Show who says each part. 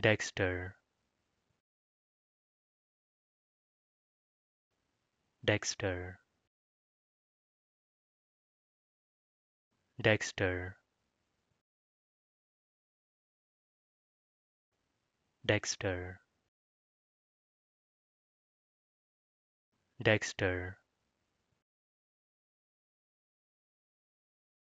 Speaker 1: Dexter. Dexter. Dexter. Dexter. Dexter.